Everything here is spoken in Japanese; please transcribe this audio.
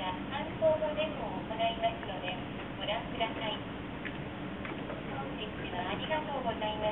や観光の行いますので、ご覧ください。本日はありがとうございます。